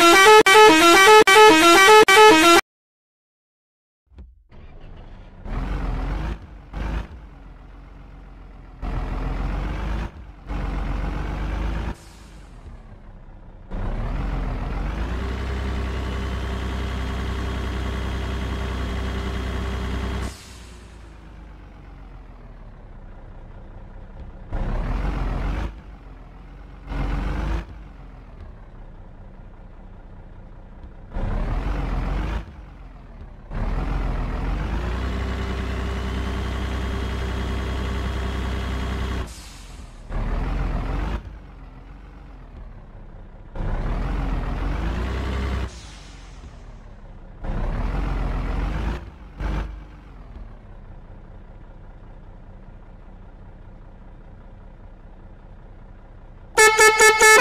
you Thank you.